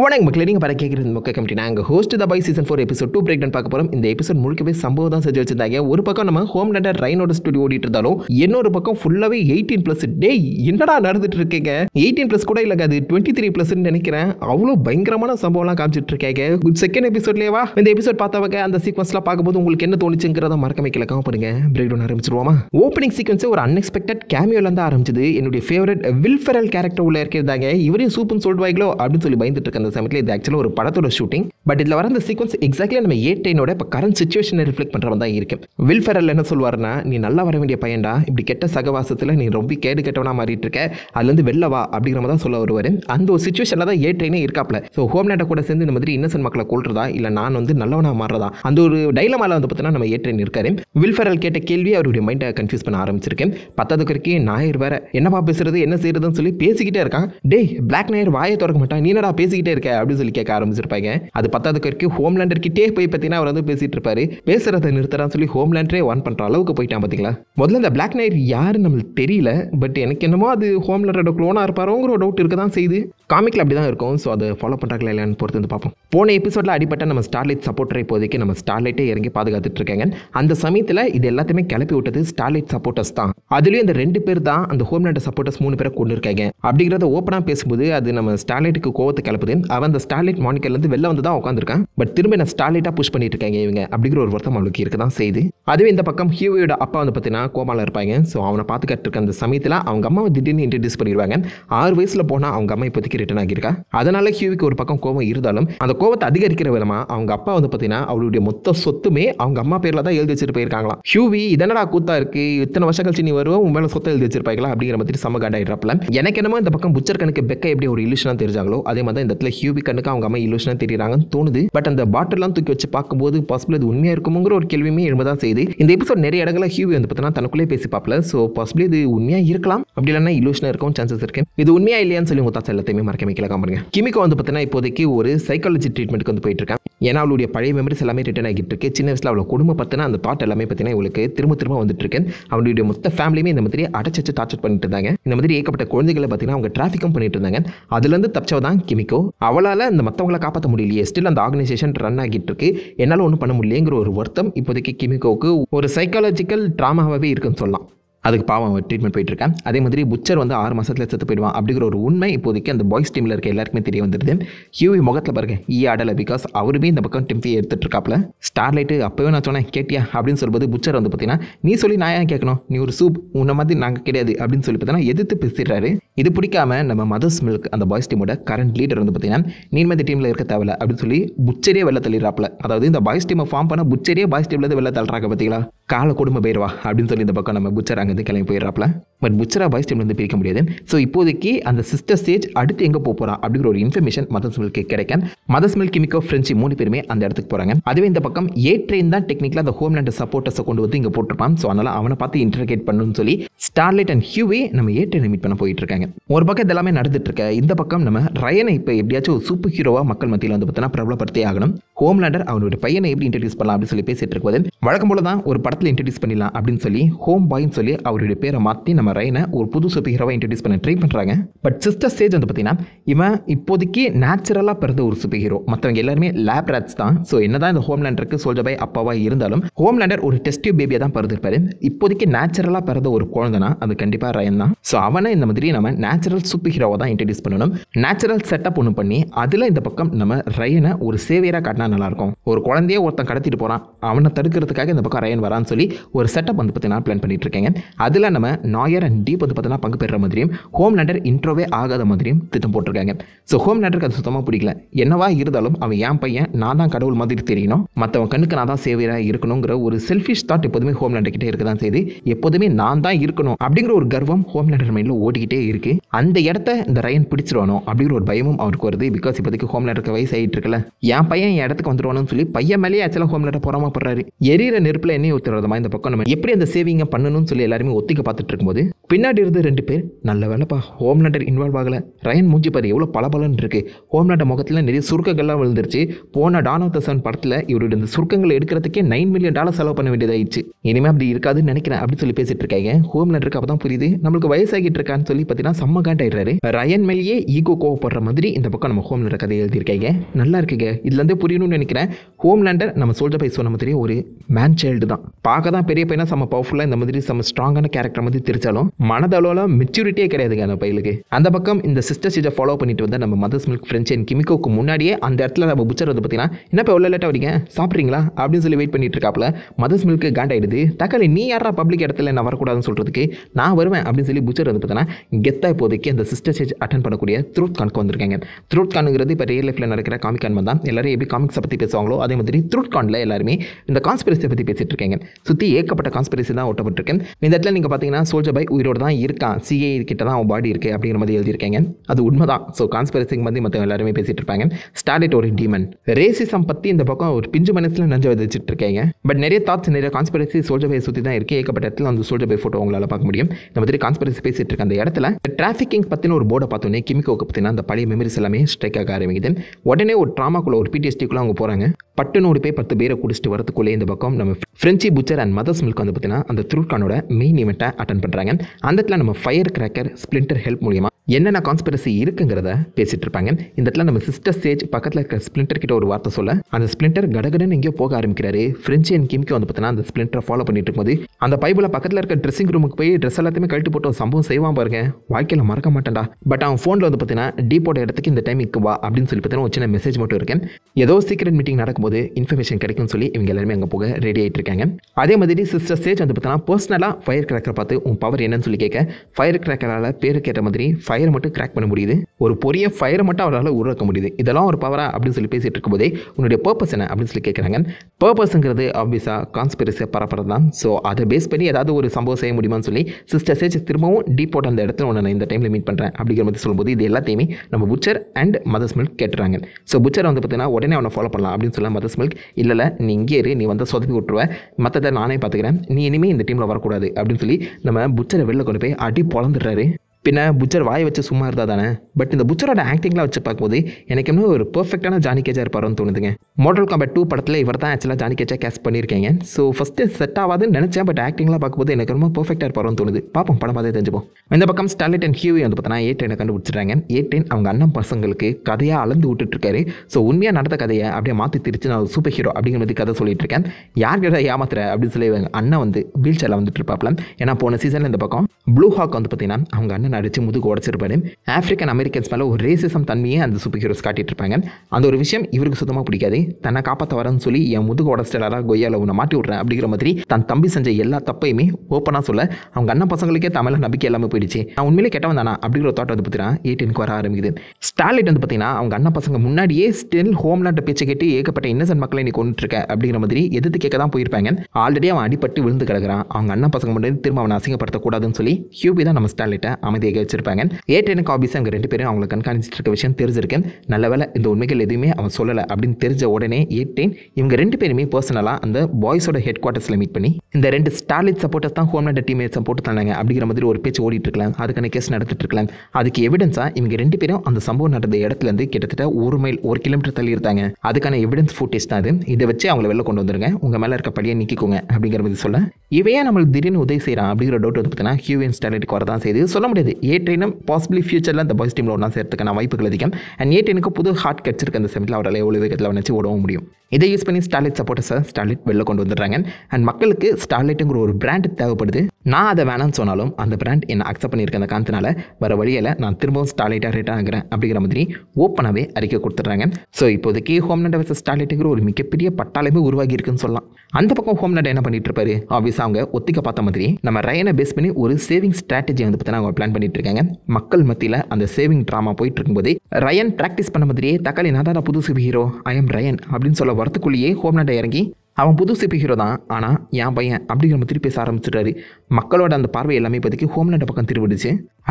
வணக்கம் மக்களே நீங்கள் பல கேட்குறது மக்கள் கமிட்டி. நாங்கள் ஹோஸ்ட் த by season four episode two break down பார்க்க போகிறோம் இந்த எபிசோட் முழுக்கவே சம்பவம் தான் செஞ்சு வச்சிருந்தாங்க. ஒரு பக்கம் நம்ம ஹோம் லேண்டர் ரைனோட ஸ்டுடியோ ஓடிட்டு இருந்தாலும் இன்னொரு பக்கம் ஃபுல்லாகவே எயிட்டீன் ப்ளஸ் டே என்னடா நடந்துட்டு இருக்கீங்க? எயிட்டீன் ப்ளஸ் கூட இல்லைங்க அது டுவெண்ட்டி த்ரீ ப்ளஸ்ன்னு நினைக்கிறேன். அவ்வளோ பயங்கரமான சம்பவம்லாம் காமிச்சிட்டு இருக்காங்க. செகண்ட் எபிசோட்லேயேவா இந்த எபிசோட் பார்த்தவங்க அந்த சீக்வன்ஸ்லாம் பார்க்கும்போது உங்களுக்கு என்ன தோணுச்சுங்கிறத மறக்க வைக்கல காம பண்ணுங்க. பிரேக் டவுன் ஆரம்பிச்சிருவோமா? ஓப்பனிங் சீக்வன்ஸே ஒரு அன்எக்ஸ்பெக்டட் கேமியோலேருந்து ஆரம்பிச்சது. என்னுடைய ஃபேவரட் வில்ஃபெரல் கேரக்டர் உள்ள இருக்கிறதாங்க இவரையும் சூப்புன்னு சொல்லுவாங்களோ அப்படின்னு சொல்லி பயந்துட்டு அந்த சமயத்தில் இது ஆக்சுவலாக ஒரு படத்தோட ஷூட்டிங் பட் இதில் வர அந்த சீக்வன்ஸ் எக்ஸாக்ட்லி நம்ம ஏ டைனோட இப்போ கரண்ட் சுச்சுவேஷனை ரிஃப்ளெக்ட் பண்ணுற தான் இருக்கு. வில்ஃபெரல் என்ன சொல்வார்னா நீ நல்லா வர வேண்டிய பையன்டா இப்படி கெட்ட சகவாசத்தில் நீ ரொம்ப கேடு கெட்டவனா மாறிட்டு இருக்க அதுலேருந்து வெளில வா அப்படிங்கிற மாதிரி தான் சொல்ல வருவார். அந்த ஒரு சுச்சுவேஷனில் தான் ஏ ட்ரெயினே இருக்காப்ல. ஸோ ஹோம் நேட்டை கூட சேர்ந்து இந்த மாதிரி இன்னசென்ட் மக்களை கொள்றதா இல்லை நான் வந்து நல்லவனாக மாறுறதா? அந்த ஒரு டைலமாவில் வந்து பார்த்தீங்கன்னா நம்ம ஏ ட்ரெயின் இருக்காரு. வில்ஃபெரல் கேட்ட கேள்வி அவருடைய மைண்டை கன்ஃபியூஸ் பண்ண ஆரம்பிச்சிருக்கேன் பத்தாவது வரைக்கும் நாயர் வேற என்னப்பா பேசுறது என்ன செய்யறதுன்னு சொல்லி பேசிக்கிட்டே இருக்கான். டேய் பிளாக் நாயர் வாயை திறக்க மாட்டான். நீ என்னடா பேசிக்கிட்டே இருக்க? அப்படின்னு சொல்லி கேட்க ஆரம்பிச்சிருப்பாங்க. அது பத்தாவது வரைக்கும் ஹோம்லேண்டர் கிட்டே போய் பார்த்தீங்கன்னா அவர் வந்து பேசிட்டு இருப்பாரு பேசுறதை நிறுத்துறான்னு சொல்லி ஹோம்லேண்டரே ஒன் பண்ற அளவுக்கு போயிட்டான் பார்த்தீங்களா முதல்ல இந்த பிளாக் நைட் யாருன்னு நம்மளுக்கு தெரியல பட் எனக்கு என்னமோ அது ஹோம்லேண்டரோட க்ளோனாக இருப்பாரோங்கிற ஒரு டவுட் இருக்க தான் செய்யுது. காமிக்கில் அப்படி தான் இருக்கும் ஸோ அதை ஃபாலோ பண்ணுறாங்களா இல்லையான்னு பொறுத்து வந்து பார்ப்போம். போன எபிசோடில் அடிப்பட்ட நம்ம ஸ்டார்லைட் சப்போர்ட்டரை இப்போதைக்கு நம்ம ஸ்டார்லைட்டே இறங்கி பாதுகாத்துட்டு இருக்காங்க. அந்த சமயத்தில் இது எல்லாத்தையுமே கிளப்பி விட்டது ஸ்டார்லைட் சப்போர்ட்டர்ஸ் தான். அதுலேயும் இந்த ரெண்டு பேர் தான் அந்த ஹோம்லேண்டர் சப்போர்ட்டர்ஸ் மூணு பேரை கொண்டு இருக்காங்க. அப்படிங்கிறத ஓப்பனாக பேசும்போது அது நம்ம ஸ்டார்லைட்டுக்கு கோவத்தை கிளப்புது அவன் அந்த ஸ்டார்லைட் மானிக்கர்லேருந்து வெளில வந்து தான் உட்காந்துருக்கான் பட் திரும்ப நான் ஸ்டார்லைட்டாக புஷ் பண்ணிட்டு இருக்காங்க இவங்க அப்படிங்கிற ஒரு வருத்தம் அவளுக்கு இருக்க தான் செய்யுது. அதுவே இந்த பக்கம் ஹியூவியோட அப்பா வந்து பார்த்தீங்கன்னா கோமாவில் இருப்பாங்க. ஸோ அவனை பார்த்துக்கிட்டு இருக்க அந்த சமயத்தில் அவங்க அம்மாவை திடீர்னு இன்ட்ரடியூஸ் பண்ணிடுவாங்க. ஆறு வயசில் போனால் அவங்க அம்மா இப்போதைக்கு ரிட்டர்ன் ஆகியிருக்கா? அதனால ஹியூவிக்கு ஒரு பக்கம் கோவம் இருந்தாலும் அந்த கோவத்தை அதிகரிக்கிற விதமாக அவங்க அப்பா வந்து பார்த்தீங்கன்னா அவளுடைய மொத்த சொத்துமே அவங்க அம்மா பேரில் தான் எழுதி வச்சுட்டு போயிருக்காங்களாம். ஹியூவி இதனடா கூத்தா இருக்கு? இத்தனை வருஷம் கழிச்சு நீ வருவோம் உன் மேலே சொத்தை எழுதி வச்சிருப்பாங்களா அப்படிங்கிற மாதிரி சம காண்டாயிடுறாப்ல எனக்கு என்னமோ இந்த பக்கம் புச்சர் கணக்கு பெக்க எப்படி ஒரு இலூஷனாக தெரிஞ்சாங்களோ அதே மாதிரி இந்த இடத்துல ஹியூவி கண்ணுக்கு அவங்க அம்மா இலூஷனாக தெரியுறாங்க தோணுது. பட் அந்த பாட்டிலாம் தூக்கி வச்சு பார்க்கும்போது பாசிபிள் இது உண்மையாக இருக்குமோங்கிற ஒரு கேள்வியுமே எழுபதான் செய்யுது. இந்த எபிசோட் நிறைய இடங்களில் ஹியூ வந்து பார்த்தீங்கன்னா தனக்குள்ளே பேசி பார்ப்பல ஸோ பாசிபிள் இது உண்மையாக இருக்கலாம். அப்படி இல்லைன்னா இலூஷனாக இருக்கும் சான்சஸ் இருக்கு. இது உண்மையா இல்லையான்னு சொல்லி உங்க தாத்தா எல்லாத்தையுமே மறக்க வைக்கல காமிங்க கிமிக்கோ வந்து பார்த்தீங்கன்னா இப்போதைக்கு ஒரு சைக்காலஜி ட்ரீட்மெண்ட்டுக்கு வந்து போயிட்டு இருக்கேன் ஏன்னா அவளுடைய பழைய மெமரிஸ் எல்லாமே ரிட்டர்ன் ஆகிட்டு இருக்கு சின்ன வயசில் அவளை குடும்ப பற்றின அந்த தாட் எல்லாமே பார்த்தீங்கன்னா இவளுக்கு திரும்ப திரும்ப வந்துட்டு இருக்கேன் அவளுடைய மொத்த ஃபேமிலியுமே இந்த மாதிரி அடைச்சு டார்ச்சர் பண்ணிட்டு இருந்தாங்க. இந்த மாதிரி ஏகப்பட்ட குழந்தைகளை பார்த்தீங்கன்னா அவங்க டிராஃபிக்கும் பண்ணிட்டு இருந்தாங்க. அதுலேருந்து தப்பிச்சவ தான் கிமிக்கோ அவளால் இந்த மற்றவங்களை காப்பாற்ற முடியலையே. ஸ்டில் அந்த ஆர்கனைசேஷன் ரன் ஆகிட்டு இருக்கு என்னால் ஒன்றும் பண்ண முடியலைங்கிற ஒரு வருத்தம் இப்போதைக்கு கிமிகோவுக்கு ஒரு சைக்காலஜிக்கல் ட்ராமாவே இருக்குன்னு சொல்லலாம். அதுக்கு பாவம் ட்ரீட்மெண்ட் போயிட்டு இருக்கேன் அதே மாதிரி புச்சர் வந்து ஆறு மாதத்தில் செத்து போயிடுவான் அப்படிங்கிற ஒரு உண்மை இப்போதைக்கு அந்த பாய்ஸ் டீமில் இருக்க எல்லாருக்குமே தெரிய வந்துடுது ஹியூவி முகத்தில் பாருங்க ஈ ஆடலை பிகாஸ் அவருமே இந்த பக்கம் டெம்பி எடுத்துட்டு இருக்காப்ல ஸ்டார்லைட்டு அப்போவே நான் சொன்னேன் கேட்டியா? அப்படின்னு சொல்லும்போது புச்சர் வந்து பார்த்தீங்கன்னா நீ சொல்லி நான் ஏன் கேட்கணும் நீ ஒரு சூப் உன்ன மாதிரி நாங்கள் கிடையாது. அப்படின்னு சொல்லி பார்த்தீங்கன்னா எதிர்த்து பேசிடுறாரு இது பிடிக்காம நம்ம மதர்ஸ் மில்க் அந்த பாய்ஸ் டீமோட கரண்ட் லீடர் வந்து பார்த்தீங்கன்னா நீர்மதி டீமில் இருக்க தேவையில்ல. அப்படின்னு சொல்லி புச்சரே வெளில தள்ளிடுறாப்ல அதாவது இந்த பாய்ஸ் டீமை ஃபார்ம் பண்ண புச்சரே பாய்ஸ் டீம்லேருந்து வெளில தள்ளுறாங்க பார்த்தீங்களா கால கொடுமை போயிடுவா அப்படின்னு சொல்லி இந்த பக்கம் நம்ம புச்சர் அங்கேருந்து கிளம்பி போயிடுறாப்ல பட் புச்சரா பாய்ஸ் டீம்லேருந்து பிரிக்க முடியாது ஸோ இப்போதைக்கு அந்த சிஸ்டர் ஸ்டேஜ் அடுத்து எங்கே போக போகிறா அப்படிங்கிற ஒரு இன்ஃபர்மேஷன் மதர்ஸ் மில்க்கு கிடைக்கும். மதர்ஸ் மில்க் கிமிக்கோ ஃப்ரெண்ட்ஸி மூணு பேருமே அந்த இடத்துக்கு போகிறாங்க அதுவே இந்த பக்கம் ஏ ட்ரெயின் தான் டெக்னிக்கலாக அந்த ஹோம்லேண்ட் சப்போர்ட்டர்ஸை கொண்டு வந்து இங்கே போட்டிருப்பான். ஸோ அதனால் அவனை பார்த்து இன்டர்கேட் பண்ணணும்னு சொல்லி ஸ்டார்லைட் அண்ட் ஹியூவே நம்ம ஏ ட்ரெயினை மீட் பண்ண போயிட்டு இருக்காங்க ஒரு பக்கம் இதெல்லாமே நடந்துட்டு இருக்க. இந்த பக்கம் நம்ம ரயனை இப்போ எப்படியாச்சும் ஒரு சூப்பர் ஹீரோவாக மக்கள் மத்தியில் வந்து பார்த்தீங்கன்னா பிரபலப்படுத்தே ஆகணும். ஹோம்லேண்டர் அவனுடைய பையனை எப்படி இன்ட்ரடியூஸ் பண்ணலாம் அப்படின்னு சொல்லி பேசிட்டு இருக்கும்போது வழக்கம் போல தான் ஒரு படத்தில் இன்ட்ரடியூஸ் பண்ணிடலாம் அப்படின்னு சொல்லி ஹோம் பாய்னு சொல்லி அவருடைய பேரை மாற்றி நம்ம ரைனை ஒரு புது சூப்பர் ஹீரோவை இன்ட்ரடியூஸ் பண்ண ட்ரை பண்ணுறாங்க பட் சிஸ்டர் ஸ்டேஜ் வந்து பார்த்தீங்கன்னா இவன் இப்போதைக்கு நேச்சுரலாக பிறந்த ஒரு சூப்பர் ஹீரோ மற்றவங்க எல்லாருமே லேப் ரேட்ஸ் தான். ஸோ என்னதான் இந்த ஹோம்லேண்டருக்கு சோல்ஜர் பாய் அப்பாவாக இருந்தாலும் ஹோம்லேண்டர் ஒரு டெஸ்ட் பேபியாக தான் பிறந்திருப்பாரு. இப்போதைக்கு நேச்சுரலாக பிறந்த ஒரு குழந்தைனா அது கண்டிப்பாக ரயன் தான். ஸோ அவனை இந்த மாதிரி நம்ம நேச்சுரல் சூப்பர் ஹீரோவை தான் இன்ட்ரடியூஸ் பண்ணணும். நேச்சுரல் செட்டப் ஒன்று பண்ணி அதில் இந்த பக்கம் நம்ம ரயனை ஒரு சேவியராக காட்டினா நல்லாயிருக்கும். ஒரு குழந்தைய ஒருத்தன் கடத்திட்டு போகிறான் அவனை தடுக்கிறதுக்காக இந்த பக்கம் ரயன் வரான்னு சொல்லி ஒரு செட்டப் வந்து பார்த்தீங்கன்னா பிளான் பண்ணிட்டு இருக்கேங்க அதில் நம்ம நாயர் அண்ட் டீப் வந்து பார்த்தீங்கன்னா பங்கு பெறுற மாதிரியும் ஹோம் லேண்டர் இன்ட்ரோவே ஆகாத மாதிரியும் திட்டம் போட்டிருக்காங்க. ஸோ ஹோம் லேண்டருக்கு அது சுத்தமாக பிடிக்கல. என்னவா இருந்தாலும் அவன் என் பையன் நான் தான் கடவுள் மாதிரி தெரியணும். மற்றவன் கண்ணுக்கு நான் தான் சேவையாக இருக்கணுங்கிற ஒரு செல்ஃபிஷ் தாட் எப்போதுமே ஹோம் லேண்டர் கிட்டே இருக்க தான் செய்து எப்போதுமே நான் தான் இருக்கணும் அப்படிங்கிற ஒரு கர்வம் ஹோம் லேண்டர் மைண்டில் ஓடிக்கிட்டே இருக்கு. அந்த இடத்த இந்த ரயன் பிடிச்சிருவானோ அப்படிங்கிற ஒரு பயமும் அவருக்கு வருது. பிகாஸ் இப்போதைக்கு ஹோம் லேண்டருக்கு வயசு ஆகிட்டு இருக்கல என் பையன் என் இடத்துக்கு வந்துடுவானு சொல்லி பையன் மேலேயே ஆக்சுவலாக ஹோம்லேட்டை பொறாமப்படுறாரு எரியிற நெருப்பில் எண்ணெய் ஊற்றுறதமா இந்த பக்கம் நம்ம எப்படி அந்த சேவிங்கை பண்ணணும்னு சொல்லி எல்லாருமே ஒத்திக்க பார்த்துட்டு இருக்கும்போது பின்னாடி இருந்து ரெண்டு பேர் நல்ல வேலைப்பா ஹோம்லேண்டர் இன்வால்வ் ஆகலை. ரயன் மூஞ்சி பாரு எவ்வளோ பளபளன்னு இருக்கு. ஹோம்லேண்டர் முகத்தில் நிறைய சுருக்கங்கள்லாம் விழுந்துருச்சு. போன டான் ஆஃப் த சன் படத்தில் இவருடைய இந்த சுருக்கங்களை எடுக்கிறதுக்கே நைன் மில்லியன் டாலர் செலவு பண்ண வேண்டியதாயிடுச்சு. இனிமேல் அப்படி இருக்காதுன்னு நினைக்கிறேன் அப்படின்னு சொல்லி பேசிட்டு இருக்காங்க. ஹோம்லேண்டருக்கு அப்போ தான் புரியுது நம்மளுக்கு வயசாகிட்டு இருக்கான்னு சொல்லி பார்த்தீங்கன்னா செம்ம காண்டாயிடுறாரு. ரயன் மேலேயே ஈகோ கோவப்படுற மாதிரி இந்த பக்கம் நம்ம ஹோம் லெட்டர் கதை எழுதியிருக்காங்க. நல்லா இருக்குங்க. இதுலேருந்தே புரியணும்னு நினைக்கிறேன். ஹோம்லேண்டர் நம்ம சோல்ஜர் பை சொன்ன மாதிரி ஒரு மேன் சைல்டு தான். பார்க்க தான் பெரிய பையனா செம்ம பவர்ஃபுல்லாக இந்த மாதிரி செம்ம ஸ்ட்ராங்கான கேரக்டர் மாதிரி தெரிச்சாலும் மனதளவில் மெச்சூரிட்டியே கிடையாதுங்க அந்த பையலுக்கு. அந்த பக்கம் இந்த சிஸ்டர் ஸ்டேஜை ஃபாலோ பண்ணிட்டு வந்த நம்ம மதர்ஸ் மில்க் ஃப்ரெண்ட்ஸ் அண்ட் கிமிக்கோக்கு முன்னாடியே அந்த இடத்துல நம்ம புச்சர் வந்து பார்த்தீங்கன்னா என்னப்பா எவ்வளோ லேட்டாக வரீங்க? சாப்பிட்றீங்களா? அப்படின்னு சொல்லி வெயிட் பண்ணிட்டு இருக்காப்புல மதர்ஸ் மில்க்கு காண்டாயிடுது. தக்காளி நீ யாரா பப்ளிக் இடத்துல நான் வரக்கூடாதுன்னு சொல்கிறதுக்கு நான் வருவேன். அப்படின்னு சொல்லி புச்சர் வந்து பார்த்தீங்கன்னா கெத்தா இப்போதைக்கு அந்த சிஸ்டர் ஸ்டேஜ் அட்டன் பண்ணக்கூடிய த்ரூத் கானுக்கு வந்திருக்காங்க. த்ரூத் கானுங்கிறது இப்போ ரியல் லைஃப்பில் நடக்கிற காமிக் கான் தான். எல்லாரும் எப்படி காமிக்ஸை பற்றி பேசுவாங்களோ அதே மாதிரி த்ரூத் எல்லாருமே இந்த கான்ஸ்பிரசியை பற்றி பேசிட்டு இருக்காங்க. சுற்றி ஏகப்பட்ட கான்ஸ்பிரசி தான் ஓட்டப்பட்டிருக்கேன் இந்த இடத்துல நீங்கள் பார்த்தீங்கன்னா சோல்ஜர் பை உயிரோடு தான் இருக்கான். சிஏ கிட்ட தான் அவன் பாடி இருக்குது அப்படிங்கிற மாதிரி எழுதியிருக்காங்க. அது உண்மை தான் ஸோ கான்ஸ்பிரசிக்கு வந்து மற்ற எல்லாருமே பேசிட்டு இருப்பாங்க. ஸ்டாலிட் ஒரு டீமன் ரேசிசம் பற்றி இந்த பக்கம் ஒரு பிஞ்சு மனசில் நஞ்ச விதைச்சிட்டு இருக்காங்க. பட் நிறைய தாட்ஸ் நிறைய கான்ஸ்பிரசி சோல்ஜர் பை சுற்றி தான் இருக்குது ஏகப்பட்ட இடத்துல அந்த சோல்ஜர் பை ஃபோட்டோ உங்களால் பார்க்க முடியும். இந்த மாதிரி கான்ஸ்பிரசி பேசிட்டு இருக்க அந்த இடத்துல டிராஃபிக்கிங் பற்றின ஒரு போர்டை பார்த்தோன்னே கிமிக்கோக்கு பார்த்தீங்கன்னா அந்த பழைய மெமரிஸ் எல்லாமே ஸ்ட்ரைக் ஆக ஆரம்பிக்குது. உடனே ஒரு ட்ராமாக்குள்ள ஒரு பிடிஎஸ்டிக்குள்ள அவங்க போகிறாங்க பட்டு நூறு பேர் பத்து பேரை குடிச்சிட்டு வரதுக்குள்ளே இந்த பக்கம் நம்ம Frenchie Butcher and mother's milk வந்து பார்த்தீங்கன்னா அந்த துருக்கானோட மெயின் இவெண்ட்டை அட்டன் பண்ணுறாங்க அந்த இடத்துல நம்ம ஃபயர் கிராக்கர் ஸ்ப்ளிண்டர் ஹெல்ப் மூலியமாக என்னென்ன கான்ஸ்பிரசி இருக்குங்கிறத பேசிட்டு இருப்பாங்க இந்த இடத்துல நம்ம சிஸ்டர் ஸ்டேஜ் பக்கத்தில் இருக்கிற ஸ்பிளிண்டர் கிட்ட ஒரு வார்த்தை சொல்ல. அந்த ஸ்பிளிண்டர் கடகடன் எங்கேயோ போக ஆரம்பிக்கிறாரு. ஃப்ரெஞ்ச் அண்ட் கிம்க்கு வந்து பார்த்தீங்கன்னா அந்த ஸ்பிளிண்டரை ஃபாலோ பண்ணிட்டு இருக்கும்போது அந்த பைபிள பக்கத்தில் இருக்க ட்ரெஸ்ஸிங் ரூமுக்கு போய் ட்ரெஸ் எல்லாத்தையுமே கழட்டு போட்டு சம்பவம் செய்வான் பாருங்க. வாழ்க்கையில் மறக்க மாட்டேன்டா. பட் அவன் ஃபோனில் வந்து பார்த்தீங்கன்னா டீப்போட இடத்துக்கு இந்த டைமுக்கு வா அப்படின்னு சொல்லி பார்த்தீங்கன்னா ஒரு சின்ன மெசேஜ் மட்டும் இருக்கேன். ஏதோ சீக்கிரம் மீட்டிங் நடக்கும்போது இன்ஃபர்மேஷன் கிடைக்கும்னு சொல்லி இவங்க எல்லாருமே அங்கே போக ரெடி ஆகிட்டு இருக்காங்க. அதே மாதிரி சிஸ்டர் ஸ்டேஜ் வந்து பார்த்தீங்கன்னா பர்சனலாக ஃபயர் கிராக்கரை பார்த்து உன் பவர் என்னன்னு சொல்லி கேட்க. ஃபயர் கிராக்கரால் பேருக்கு ஏற்ற மாதிரி ஃபயர் மட்டும் கிராக் பண்ண முடியுது. ஒரு பொரிய ஃபயரை மட்டும் அவரால் உருவாக்க முடியுது. இதெல்லாம் ஒரு பவரா அப்படின்னு சொல்லி பேசிட்டு இருக்கும்போதே உன்னுடைய பர்பஸ் என்ன அப்படின்னு சொல்லி கேட்குறாங்க பர்பஸ்ங்கிறது ஆப்வியஸாக கான்ஸ்பிரசியை பரப்புறது தான். ஸோ அதை பேஸ் பண்ணி ஏதாவது ஒரு சம்பவம் செய்ய முடியுமான்னு சொல்லி சிஸ்டர் சேச்சு திரும்பவும் டீப்போட் அந்த இடத்துல உன்னை நான் இந்த டைமில் மீட் பண்ணுறேன் அப்படிங்கிற மாதிரி சொல்லும்போது இது எல்லாத்தையுமே நம்ம புச்சர் அண்ட் மதர்ஸ் மில்க் கேட்டுறாங்க. ஸோ புச்சர் வந்து பார்த்தீங்கன்னா உடனே அவனை ஃபாலோ பண்ணலாம் அப்படின்னு சொல்ல மதர்ஸ் மில்க் இல்லை இல்லை நீ இங்கே இரு நீ வந்து சொதப்பி விட்டுருவேன் மற்றதை நானே பார்த்துக்கிறேன் நீ இனிமேல் இந்த டீமில் வரக்கூடாது. அப்படின்னு சொல்லி நம்ம புச்சரை வெளில கொண்டு போய் அடி பொழந்துடுறாரு. பின்ன புச்சர் வாயை வச்சு சும்மா இருந்தால் தானே? பட் இந்த புச்சரோட ஆக்டிங்லாம் வச்சு பார்க்கும்போது எனக்கு என்ன ஒரு பர்ஃபெக்டான ஜானி கேஜா இருப்பாருன்னு தோணுதுங்க. மோட்டல் காம்பேட் டூ படத்தில் இவர் தான் ஆக்சுவலாக ஜானி கேஜா கேஸ் பண்ணியிருக்கீங்க. ஸோ ஃபஸ்ட்டு செட் ஆகாதுன்னு நினச்சேன் பட் ஆக்டிங்லாம் பார்க்கும்போது எனக்கு ரொம்ப பர்ஃபெக்டாக இருப்பாருன்னு தோணுது. பார்ப்போம் படம் பார்த்தே தெரிஞ்சுப்போம். இந்த பக்கம் ஸ்டாலிட் அண்ட் ஹியூவி வந்து பார்த்தீங்கன்னா ஏ டெனை கண்டுபிடிச்சிட்டாங்க ஏ டென் அவங்க அண்ணன் பசங்களுக்கு கதையாக அளந்து விட்டுட்டு ஸோ உண்மையாக நடந்த கதையை அப்படியே மாற்றி திரிச்சு நான் சூப்பர் ஹீரோ அப்படிங்கிற மாதிரி கதை சொல்லிட்டு இருக்கேன். யார் கிட்ட ஏமாத்துற அப்படின்னு சொல்லி அண்ணன் வந்து வீல் சேரில் வந்துட்டு இருப்பாப்ல ஏன்னா போன சீசனில் இந்த பக்கம் ப்ளூ ஹாக் வந்து பார்த்தீங்கன்னா அவங்க அண்ணன் அடிச்சு முதுகு உடச்சிருப்பாரு. ஆஃப்ரிக்கன் அமெரிக்கன்ஸ் மேலே ஒரு ரேசிசம் தன்மையை அந்த சூப்பர் ஹீரோஸ் காட்டிட்டு இருப்பாங்க அந்த ஒரு விஷயம் இவருக்கு சுத்தமாக பிடிக்காது. தன்னை காப்பாற்ற வரேன்னு சொல்லி என் முதுகு உடச்சிட்டாரா கொய்யால உன்னை மாட்டி விட்றேன் அப்படிங்கிற மாதிரி தன் தம்பி செஞ்ச எல்லா தப்பையுமே ஓப்பனாக சொல்ல அவங்க அண்ணன் பசங்களுக்கே தமிழ நம்பிக்கை எல்லாமே போயிடுச்சு. நான் உண்மையிலே கெட்டவன் தானா அப்படிங்கிற ஒரு தாட் வந்து பார்த்தீங்கன்னா ஏடினுக்கு வர ஆரம்பிக்குது. ஸ்டாலிட் வந்து பார்த்தீங்கன்னா அவங்க அண்ணன் பசங்க முன்னாடியே ஸ்டில் ஹோம்லாண்ட் பேச்சு கேட்டு ஏகப்பட்ட இன்னசென்ட் மக்களை நீ கொண்டுருக்க இருக்க அப்படிங்கிற மாதிரி எதிர்த்து கேட்க தான் போயிருப்பாங்க. ஆல்ரெடி அவன் அடிபட்டு விழுந்து கிடக்கிறான். அவங்க அண்ணன் பசங்க முன்னாடி திரும்ப அவனை அசிங்கப்படுத்தக்கூடாதுன்னு சொல்லி ஹியூபி தான் நம்ம ஸ்டார்லைட்டை அமைதியாக வச்சிருப்பாங்க. ஏடெனுக்கு ஆபீஸ் அவங்க ரெண்டு பேரும் அவங்களை கண்காணிச்சிட்டு இருக்க விஷயம் தெரிஞ்சிருக்கேன் நல்ல வேலை இந்த உண்மைகள் எதுவுமே அவன் சொல்லலை அப்படின்னு தெரிஞ்ச உடனே ஏட்டேன் இவங்க ரெண்டு பேருமே பர்சனலாக அந்த பாய்ஸோட ஹெட் குவார்ட்டர்ஸில் மீட் பண்ணி இந்த ரெண்டு ஸ்டார்லைட் சப்போர்ட்டர்ஸ் தான் ஹோம்லேண்ட் டீமேட்ஸ் போட்டு தந்தாங்க அப்படிங்கிற மாதிரி ஒரு பேச்சு ஓடிட்டு இருக்கலாம். அதுக்கான கேஸ் நடத்திட்டு இருக்கலாம். அதுக்கு எவிடன்ஸாக இவங்க ரெண்டு பேரும் அந்த சம்பவம் நடந்த இடத்துல இருந்து கிட்டத்தட்ட ஒரு மைல் ஒரு கிலோமீட்டர் தள்ளி இருந்தாங்க. அதுக்கான எவிடன்ஸ் ஃபுட்டேஜ் தான் அது. இதை வச்சு அவங்கள வெளில கொண்டு வந்துருங்க. உங்க மேலே இருக்க பழியை நீக்கிக்கோங்க அப்படிங்கிற மாதிரி சொல்ல இவையே நம்மளுக்கு திடீர்னு உதவி செய்கிறான் அப்படிங்கிற டவுட் வந்து பார்த்தீங்கன்னா ஹியூஎன் ஸ்டாலிட்டுக்கு வரதான் செய்யுது சொல்ல முடியாது. ஏ ட்ரெயினும் பாசிபிளி ஃபியூச்சரில் அந்த பாய்ஸ் டீமில் ஒன்றா சேர்த்துக்கான வாய்ப்புகள் அதிகம். அண்ட் ஏ ட்ரெயினுக்கு புது ஹார்ட் கிடச்சிருக்கு அந்த செமிட்டில் அவரால் எவ்வளோ வேகத்தில் வச்சு ஓடவும் முடியும். இதை யூஸ் பண்ணி ஸ்டார்லைட் சப்போர்ட்டர்ஸை ஸ்டார்லைட் வெளில கொண்டு வந்துடுறாங்க. அண்ட் மக்களுக்கு ஸ்டார்லைட்டுங்கிற ஒரு பிராண்ட் தேவைப்படுது. நான் அதை வேணாம்னு சொன்னாலும் அந்த பிராண்ட் என்னை அக்செப்ட் பண்ணியிருக்க அந்த காரணத்தினால வர வழியில் நான் திரும்பவும் ஸ்டார்லைட்டாக ரிட்டர்ன் ஆகிறேன் அப்படிங்கிற மாதிரி ஓப்பனாகவே அறிக்கை கொடுத்துட்றாங்க. ஸோ இப்போதைக்கு ஹோம்லேண்ட் வர்சஸ் ஸ்டார்லைட்டுங்கிற ஒரு மிகப்பெரிய பட்டாளமே உருவாகி இருக்குன்னு சொல்லலாம். அந்த பக்கம் ஹோம் நட் என்ன பண்ணிட்டு இருப்பாரு? ஆப்வியஸாக அவங்க ஒத்திக்க பார்த்த மாதிரி நம்ம ரயனை பேஸ் பண்ணி ஒரு சேவிங் ஸ்ட்ராட்டஜி வந்து பார்த்தீங்கன்னா அவங்க பிளான் பண்ணிட்டு இருக்காங்க மக்கள் மத்தியில் அந்த சேவிங் ட்ராமா போயிட்டு இருக்கும்போது ரயன் ப்ராக்டிஸ் பண்ண மாதிரியே தக்காளி நான் தான் புது super hero I am Ryan அப்படின்னு சொல்ல வரத்துக்குள்ளேயே ஹோம்நாட்டை இறங்கி அவன் புது சூப்பர் ஹீரோ தான் ஆனால் என் பையன் அப்படிங்கிற மாதிரி பேச ஆரம்பிச்சிட்டாரு. மக்களோட அந்த பார்வை எல்லாமே இப்போதைக்கு ஹோம்லேண்ட் பக்கம் திருவிடுச்சு.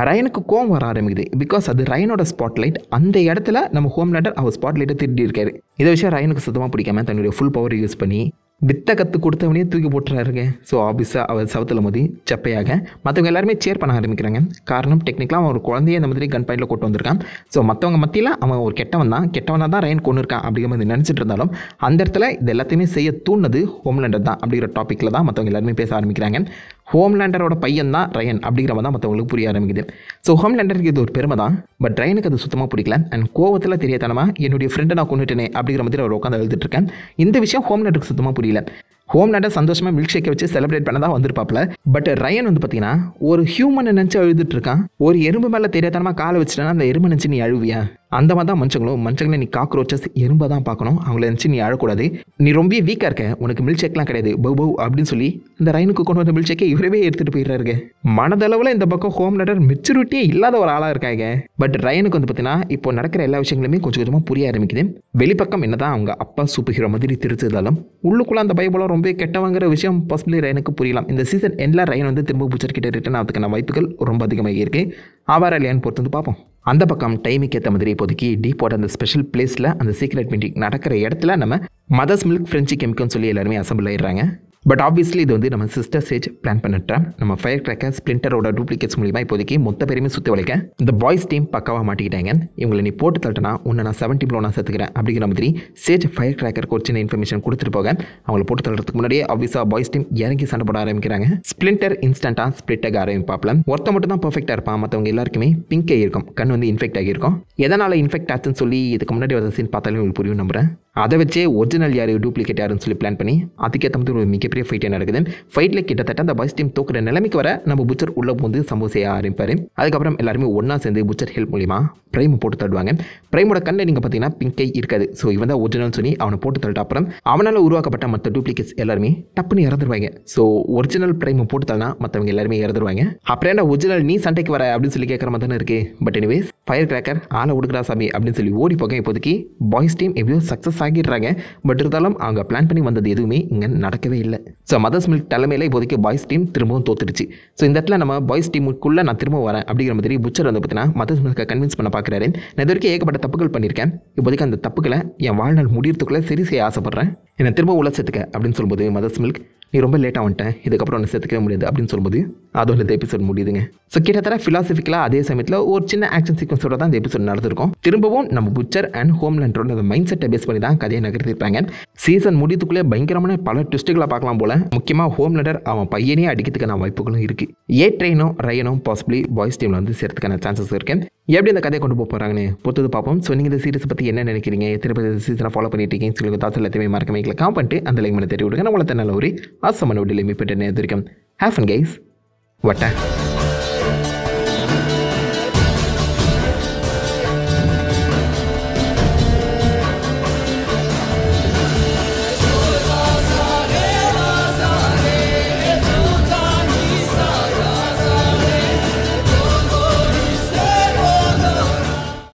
ரயனுக்கு கோவம் வர ஆரம்பிக்குது. பிகாஸ் அது ரயனோட ஸ்பாட்லைட் அந்த இடத்துல நம்ம ஹோம்லேண்டர் அவர் ஸ்பாட்லைட்டை திருடி இருக்காரு இதை விஷயம் ரயனுக்கு சுத்தமாக பிடிக்காம தன்னுடைய ஃபுல் பவர் யூஸ் பண்ணி வித்தை கற்று கொடுத்தவனே தூக்கி போட்டுறாருங்க. ஸோ ஆபீஸாக அவர் சவுத்தில் மோதி சப்பையாக மற்றவங்க எல்லாருமே சேர் பண்ண ஆரம்பிக்கிறாங்க. காரணம் டெக்னிக்கலாக அவன் ஒரு குழந்தைய இந்த மாதிரி கன் பாயிண்டில் கொண்டு வந்திருக்கான். ஸோ மற்றவங்க மத்தியில் அவன் ஒரு கெட்டவன் தான் கெட்டவனாக தான் ரயன் கொண்டு இருக்கான் அப்படிங்கிற மாதிரி நினச்சிட்டு இருந்தாலும் அந்த இடத்துல இது எல்லாத்தையுமே செய்ய தூண்டது ஹோம்லேண்டர் தான் அப்படிங்கிற டாப்பிக்கில் தான் மற்றவங்க எல்லாருமே பேச ஆரம்பிக்கிறாங்க. ஹோம்லேண்டரோட பையன் தான் ரயன் அப்படிங்கிற தான் மற்றவங்களுக்கு புரிய ஆரம்பிக்குது. ஸோ ஹோம்லேண்டருக்கு இது ஒரு பெருமை தான் பட் ரயனுக்கு அது சுத்தமாக பிடிக்கல. அண்ட் கோவத்தில் தெரியாதனமா என்னுடைய ஃப்ரெண்டை நான் கொண்டுட்டேனே அப்படிங்கிற மாதிரி அவர் உட்காந்து எழுதிட்டு இருக்கேன். இந்த விஷயம் ஹோம்லேண்டருக்கு சுத்தமாக புரியல. ஹோம் ஹோம்லேண்டர் சந்தோஷமாக மில்க் ஷேக்கை வச்சு செலிப்ரேட் பண்ண தான் வந்திருப்பாப்ல பட் ரயன் வந்து பார்த்தீங்கன்னா ஒரு ஹியூமனை நினச்சி அழுதுட்டு இருக்கான். ஒரு எறும்பு மேலே தெரியாதனமாக காலை வச்சுட்டேன்னா அந்த எறும்பு நினச்சி நீ அழுவியா? அந்த மாதிரி தான் மனுஷங்களும். மனுஷங்களை நீ காக்ரோச்சஸ் எறும்பை தான் பார்க்கணும். அவங்கள நினச்சி நீ அழக்கூடாது. நீ ரொம்ப வீக்காக இருக்க. உனக்கு மில்க் ஷேக்லாம் கிடையாது. பௌ பௌ அப்படின்னு சொல்லி இந்த ரயனுக்கு கொண்டு வந்த மில்க் ஷேக்கை இவரவே எடுத்துகிட்டு போயிடுறாருங்க. மனதளவில் இந்த பக்கம் ஹோம் லெட்டர் மெச்சூரிட்டியே இல்லாத ஒரு ஆளாக இருக்காங்க. பட் ரயனுக்கு வந்து பார்த்தீங்கன்னா இப்போ நடக்கிற எல்லா விஷயங்களுமே கொஞ்சம் கொஞ்சமாக புரிய ஆரம்பிக்குது. வெளிப்பக்கம் என்னதான் அவங்க அப்பா சூப்பர் ஹீரோ மாதிரி திருச்சிருந்தாலும் உள்ளுக்குள்ளே அந்த பைபிளாக ரொம்ப கெட்டவங்கிற விஷயம் பாசிபிளி ரயனுக்கு புரியலாம். இந்த சீசன் எல்லாம் ரயன் வந்து திரும்ப புச்சர் கிட்ட ரிட்டர்ன் ஆகிறதுக்கான வாய்ப்புகள் ரொம்ப அதிகமாக இருக்குது ஆவாரா இல்லையான்னு பொறுத்து வந்து பார்ப்போம். அந்த பக்கம் டைமுக்கு ஏற்ற மாதிரி இப்போதைக்கு டீப்போட அந்த ஸ்பெஷல் பிளேஸில் அந்த சீக்ரெட் மீட்டிங் நடக்கிற இடத்துல நம்ம மதர்ஸ் மில்க் ஃப்ரெஞ்சு கெமிக்கல்னு சொல்லி எல்லாருமே அசம்பிள் ஆயிடுறாங்க. பட் ஆப்வியஸ்லி இது வந்து நம்ம சிஸ்டர் சேஜ் பிளான் பண்ணிட்டேன் நம்ம ஃபயர் கிராக்கர் ஸ்ப்ளிண்டரோட டூப்ளிகேட்ஸ் மூலியமாக இப்போதைக்கு மொத்த பேருமே சுற்றி வளைக்க இந்த பாய்ஸ் டீம் பக்காவாக மாட்டிக்கிட்டாங்க. இவங்களை நீ போட்டு தள்ளிட்டனா உன்னை நான் செவன்டி ப்ளோ நான் சேர்த்துக்கிறேன் அப்படிங்கிற மாதிரி சேஜ் ஃபயர் கிராக்கருக்கு ஒரு சின்ன இன்ஃபர்மேஷன் கொடுத்துட்டு போக அவங்களை போட்டு தள்ளுறதுக்கு முன்னாடியே ஆப்வியஸாக பாய்ஸ் டீம் இறங்கி சண்டை போட ஆரம்பிக்கிறாங்க. ஸ்பிளிண்டர் இன்ஸ்டண்ட்டாக ஸ்பிளிட் ஆக ஆரம்பிப்பாப்ல. ஒருத்த மட்டும் தான் பர்ஃபெக்டாக இருப்பான். மற்றவங்க எல்லாருக்குமே பிங்கே இருக்கும். கண் வந்து இன்ஃபெக்ட் ஆகியிருக்கும். எதனால் இன்ஃபெக்ட் ஆச்சுன்னு சொல்லி இதுக்கு முன்னாடி வர சீன் பார்த்தாலே உங்களுக்கு புரியும் நம்புறேன். அதை வச்சே ஒரிஜினல் யார் டூப்ளிகேட் யாருன்னு சொல்லி பிளான் பண்ணி அதுக்கேற்ற மாதிரி ஒரு மிகப்பெரிய ஃபைட்டே நடக்குது ஃபைட்டில் கிட்டத்தட்ட அந்த பாய்ஸ் டீம் தோக்குற நிலைமைக்கு வர நம்ம புச்சர் உள்ள போந்து சம்பவம் செய்ய ஆரம்பிப்பார். அதுக்கப்புறம் எல்லாருமே ஒன்றா சேர்ந்து புச்சர் ஹெல்ப் மூலிமா பிரைம் போட்டு தள்ளுவாங்க. பிரைமோட கண்ணை நீங்கள் பார்த்தீங்கன்னா பிங்கை இருக்காது. ஸோ இவன் தான் ஒரிஜினல் சொல்லி அவனை போட்டு தள்ளிட்ட அப்புறம் அவனால் உருவாக்கப்பட்ட மற்ற டூப்ளிகேட்ஸ் எல்லாருமே டப்புன்னு இறந்துருவாங்க. ஸோ ஒரிஜினல் பிரைம் போட்டு தள்ளனா மற்றவங்க எல்லாருமே இறந்துருவாங்க. அப்புறம் என்ன ஒரிஜினல் நீ சண்டைக்கு வர அப்படின்னு சொல்லி கேட்குற மாதிரி தானே இருக்குது பட் எனிவேஸ் ஃபயர் கிராக்கர் ஆளை விடுக்கிறா சாமி அப்படின்னு சொல்லி ஓடி போக இப்போதைக்கு பாய்ஸ் டீம் எப்படியோ சக்ஸஸ் ஆகிடுறாங்க பட் இருந்தாலும் அவங்க பிளான் பண்ணி வந்தது எதுவுமே இங்கே நடக்கவே இல்லை. ஸோ மதர்ஸ் மில்க் தலைமையில் இப்போதைக்கு பாய்ஸ் டீம் திரும்பவும் தோத்துருச்சு ஸோ இந்த இடத்துல நம்ம பாய்ஸ் டீமுக்குள்ளே நான் திரும்ப வரேன் அப்படிங்கிற மாதிரி புச்சர் வந்து பார்த்தீங்கன்னா மதர்ஸ் மில்கை கன்வின்ஸ் பண்ண பார்க்குறாரு நான் இது வரைக்கும் ஏகப்பட்ட தப்புகள் பண்ணியிருக்கேன். இப்போதைக்கு அந்த தப்புகளை என் வாழ்நாள் முடியறதுக்குள்ளே சரி செய்ய ஆசைப்பட்றேன். என்னை திரும்ப உள்ள சேர்த்துக்க அப்படின்னு சொல்லும்போது மதர்ஸ் மில்க் நீ ரொம்ப லேட்டாக வந்துட்டேன் இதுக்கப்புறம் ஒன்று சேர்த்துக்கவே முடியாது. அப்படின்னு சொல்லும்போது அதோட இந்த எபிசோட் முடியுதுங்க. ஸோ கிட்டத்தட்ட ஃபிலாசபிக்கலாக அதே சமயத்தில் ஒரு சின்ன ஆக்ஷன் சீக்வன்ஸோட தான் இந்த எபிசோட் நடந்திருக்கும். திரும்பவும் நம்ம புச்சர் அண்ட் ஹோம்லேண்டரோட அந்த மைண்ட் செட்டை பேஸ் பண்ணி தான் கதையை நகர்த்திருப்பாங்க சீசன் முடியத்துக்குள்ளே பயங்கரமான பல ட்விஸ்ட்டுகளை பார்க்கலாம் போல. முக்கியமாக ஹோம்லேண்டர் அவன் பையனே அடிக்கிறதுக்கான வாய்ப்புகளும் இருக்குது ஏ ட்ரெயினும் ரயனும் பாசிபிளி பாய்ஸ் டீமில் வந்து சேர்த்துக்கான சான்சஸ் இருக்கேன் எப்படி இந்த கதையை கொண்டு போக போகிறாங்கன்னு பொறுத்தது பார்ப்போம். ஸோ நீங்கள் இந்த சீரிஸ் பற்றி என்ன நினைக்கிறீங்க? எத்தனை சீசனை ஃபாலோ பண்ணிட்டு இருக்கீங்க சொல்லி தாட்ஸ் எல்லாத்தையுமே மறக்க வைக்கல காம் பண்ணிட்டு அந்த லைக் பண்ண தெரிய விடுங்க நம்மளை நல்ல ஒரு ஆசமான வீட்டில் மீட் பண்ணிட்டு ஹேஃப் அண்ட் கைஸ் வட்டேன்